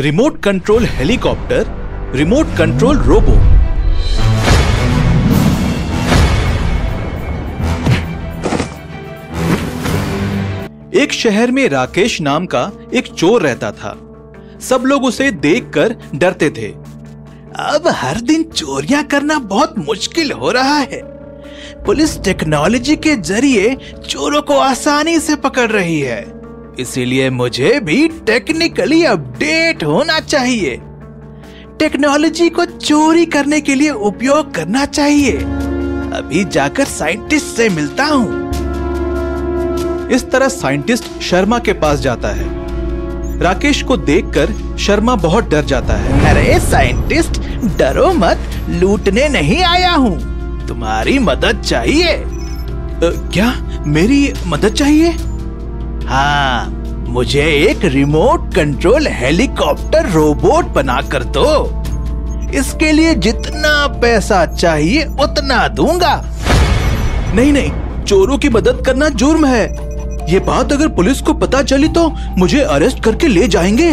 Remote control helicopter remote control robo एक शहर में राकेश नाम का एक चोर रहता था। सब लोग उसे देखकर डरते थे। अब हर दिन चोरियाँ करना बहुत मुश्किल हो रहा है। पुलिस टेक्नोलॉजी के ज़रिए चोरों को आसानी से पकड़ रही है। इसीलिए मुझे भी टेक्निकली अपडेट होना चाहिए। टेक्नोलॉजी को चोरी करने के लिए उपयोग करना चाहिए। अभी जाकर साइंटिस्ट से मिलता हूँ। इस तरह साइंटिस्ट शर्मा के पास जाता है। राकेश को देखकर शर्मा बहुत डर जाता है। अरे साइंटिस्ट डरो मत लूटने नहीं आया हूँ। तुम्हारी मदद चाहिए। अ, क्या मेरी मदद चाहिए? हाँ मुझे एक रिमोट कंट्रोल हेलीकॉप्टर रोबोट बना कर दो। इसके लिए जितना पैसा चाहिए, उतना दूँगा। नहीं नहीं, चोरों की मदद करना जुर्म है। ये बात अगर पुलिस को पता चली तो मुझे अरेस्ट करके ले जाएँगे।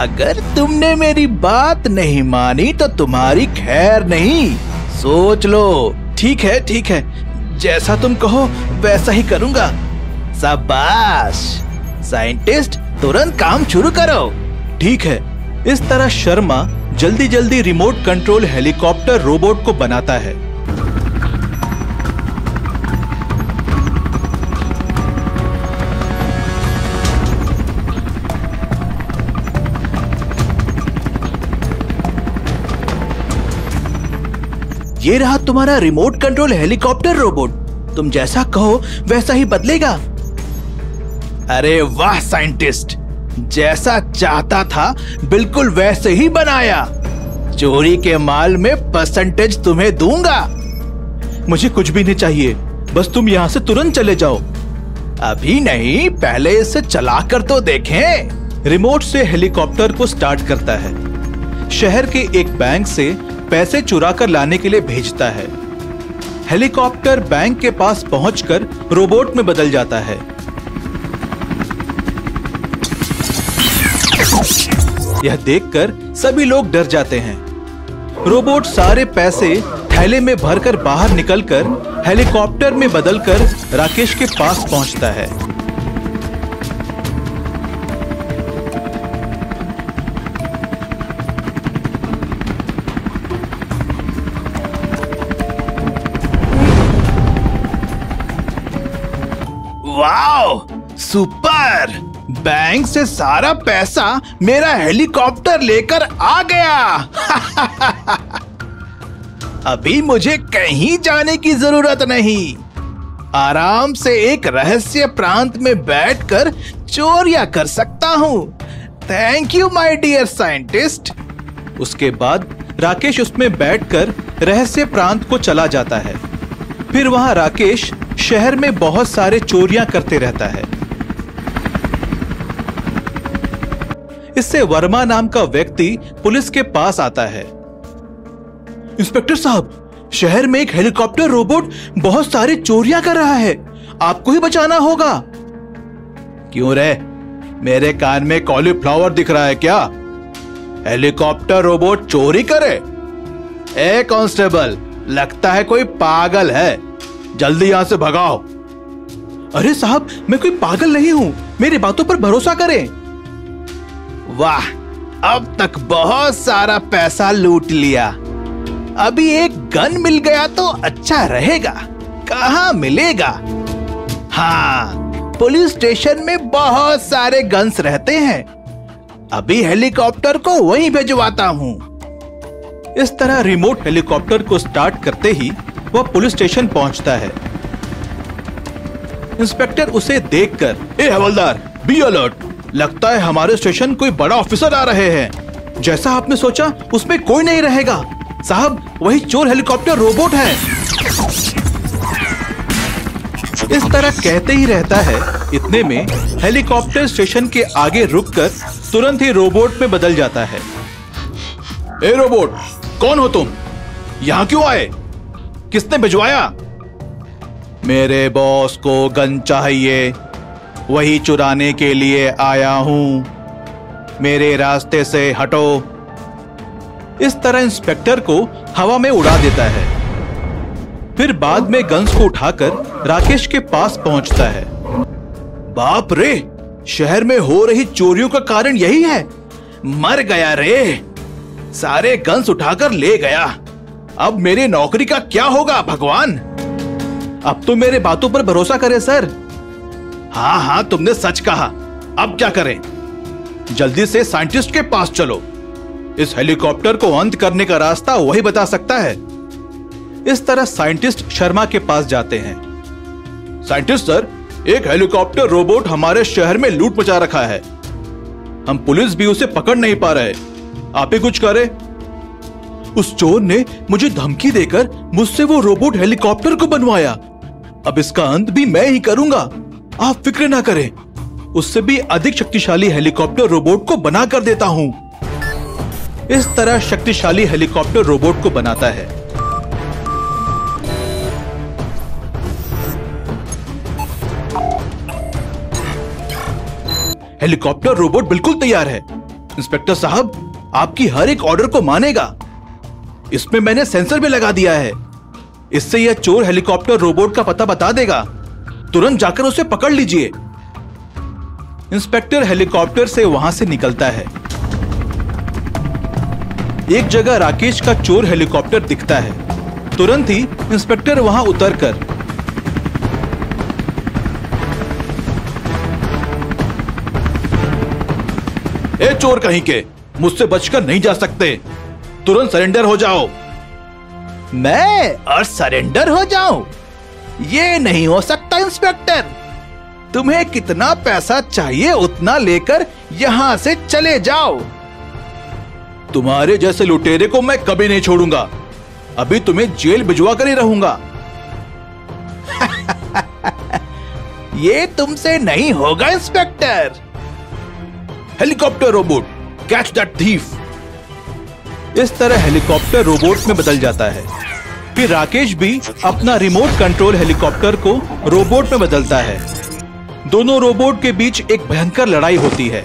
अगर तुमने मेरी बात नहीं मानी तो तुम्हारी खैर नहीं। सोच लो। ठीक है ठीक है। जैसा तुम कहो, वैसा ही करूँगा। शाबाश। साइंटिस्ट तुरंत काम शुरू करो। ठीक है, इस तरह शर्मा जल्दी जल्दी रिमोट कंट्रोल हेलीकॉप्टर रोबोट को बनाता है। ये रहा तुम्हारा रिमोट कंट्रोल हेलीकॉप्टर रोबोट तुम जैसा कहो, वैसा ही बदलेगा। अरे वाह साइंटिस्ट। जैसा चाहता था बिल्कुल वैसे ही बनाया। चोरी के माल में परसेंटेज तुम्हें दूँगा। मुझे कुछ भी नहीं चाहिए। बस तुम यहाँ से तुरंत चले जाओ। अभी नहीं पहले इसे चलाकर तो देखें। रिमोट से हेलीकॉप्टर को स्टार्ट करता है। शहर के एक बैंक से पैसे चुरा कर लाने के लिए भेजता है। हेलीकॉप्टर बैंक के पास पहुंचकर रोबोट में बदल जाता है। यह देखकर सभी लोग डर जाते हैं। रोबोट सारे पैसे थैले में भरकर बाहर निकलकर हेलीकॉप्टर में बदलकर राकेश के पास पहुँचता है। Wow, super! बैंक से सारा पैसा मेरा हेलीकॉप्टर लेकर आ गया। अभी मुझे कहीं जाने की ज़रूरत नहीं। आराम से एक रहस्य प्रांत में बैठकर चोरिया कर सकता हूँ। Thank you my dear scientist उसके बाद राकेश उसमें बैठकर रहस्य प्रांत को चला जाता है। फिर वहाँ राकेश शहर में बहुत सारे चोरियाँ करते रहता है। इससे वर्मा नाम का व्यक्ति पुलिस के पास आता है। इंस्पेक्टर साहब, शहर में एक हेलीकॉप्टर रोबोट बहुत सारी चोरियाँ कर रहा है। आपको ही बचाना होगा। क्यों रे? मेरे कान में कॉलीफ्लावर दिख रहा है क्या? हेलीकॉप्टर रोबोट चोरी करे? ए, कांस्टेबल, लगता है कोई पागल है। जल्दी यहाँ से भगाओ। अरे साहब, मैं कोई पागल नहीं हूँ। मेरी बातों पर भरोसा करें। वाह, अब तक बहुत सारा पैसा लूट लिया। अभी एक गन मिल गया तो अच्छा रहेगा, कहा मिलेगा? हाँ पुलिस स्टेशन में बहुत सारे गन्स रहते हैं। अभी हेलीकॉप्टर को वहीं भेजवाता हूँ। इस तरह रिमोट हेलीकॉप्टर को स्टार्ट करते ही वह पुलिस स्टेशन पहुँचता है। इंस्पेक्टर उसे देखकर, ए हवलदार, बी अलर्ट। लगता है हमारे स्टेशन कोई बड़ा ऑफिसर आ रहे हैं। जैसा आपने सोचा, उसमें कोई नहीं रहेगा। साहब, वही चोर हेलीकॉप्टर रोबोट है। इस तरह कहते ही रहता है, इतने में हेलीकॉप्टर स्टेशन के आगे रुककर तुरंत ही रोबोट में बदल जाता है। ए, रोबोट, कौन हो तुम? यहाँ क्यों आए? किसने भिजवाया? मेरे बॉस को गन चाहिए। वही चुराने के लिए आया हूँ। मेरे रास्ते से हटो। इस तरह इंस्पेक्टर को हवा में उड़ा देता है। फिर बाद में गन्स को उठाकर राकेश के पास पहुँचता है। बाप रे! शहर में हो रही चोरियों का कारण यही है। मर गया रे! सारे गन्स उठाकर ले गया। अब मेरी नौकरी का क्या होगा, भगवान? अब तो मेरे बातों पर भरोसा करे, सर। हाँ हाँ तुमने सच कहा। अब क्या करें? जल्दी से साइंटिस्ट के पास चलो। इस हेलीकॉप्टर को अंत करने का रास्ता वही बता सकता है। इस तरह साइंटिस्ट शर्मा के पास जाते हैं। साइंटिस्ट सर, एक हेलीकॉप्टर रोबोट हमारे शहर में लूट मचा रखा है। हम पुलिस भी उसे पकड़ नहीं पा रहे। आप ही कुछ करें। उस चोर ने मुझे धमकी देकर मुझसे वो रोबोट हेलीकॉप्टर को बनवाया। अब इसका अंत भी मैं ही करूँगा। आप फ़िक्र ना करें। उससे भी अधिक शक्तिशाली हेलीकॉप्टर रोबोट को बना कर देता हूँ। इस तरह शक्तिशाली हेलीकॉप्टर रोबोट को बनाता है। हेलीकॉप्टर रोबोट बिल्कुल तैयार है। इंस्पेक्टर साहब, आपकी हर एक ऑर्डर को मानेगा। इसमें मैंने सेंसर भी लगा दिया है। इससे यह चोर हेलीकॉप्टर रोबोट का पता बता देगा। तुरंत जाकर उसे पकड़ लीजिए। इंस्पेक्टर हेलीकॉप्टर से वहाँ से निकलता है। एक जगह राकेश का चोर हेलीकॉप्टर दिखता है। तुरंत ही इंस्पेक्टर वहाँ उतरकर ए चोर कहीं के, मुझसे बचकर नहीं जा सकते। तुरंत सरेंडर हो जाओ। मैं और सरेंडर हो जाऊँ। ये नहीं हो सकता, इंस्पेक्टर। तुम्हें कितना पैसा चाहिए, उतना लेकर यहाँ से चले जाओ। तुम्हारे जैसे लुटेरे को मैं कभी नहीं छोड़ूँगा। अभी तुम्हें जेल भिजवा कर ही रहूँगा। ये तुमसे नहीं होगा, inspector. Helicopter robot, catch that thief. इस तरह हेलीकॉप्टर रोबोट में बदल जाता है। फिर राकेश भी अपना रिमोट कंट्रोल हेलीकॉप्टर को रोबोट में बदलता है। दोनों रोबोट के बीच एक भयंकर लड़ाई होती है।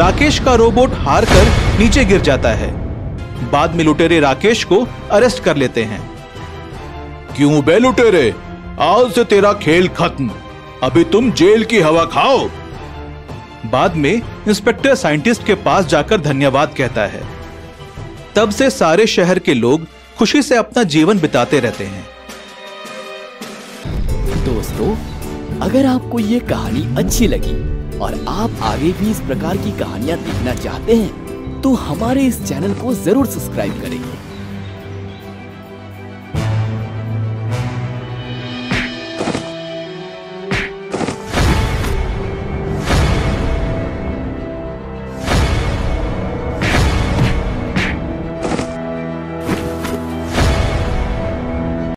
राकेश का रोबोट हार कर नीचे गिर जाता है। बाद में लुटेरे राकेश को अरेस्ट कर लेते हैं। क्यों बे लुटेरे? आज से तेरा खेल खत्म। अभी तुम जेल की हवा खाओ। बाद में इंस्पेक्टर साइंटिस्ट के पास जाकर धन्यवाद कहता है। तब से सारे शहर के लोग खुशी से अपना जीवन बिताते रहते हैं। दोस्तों अगर आपको ये कहानी अच्छी लगी और आप आगे भी इस प्रकार की कहानियाँ देखना चाहते हैं तो हमारे इस चैनल को ज़रूर सब्सक्राइब करें।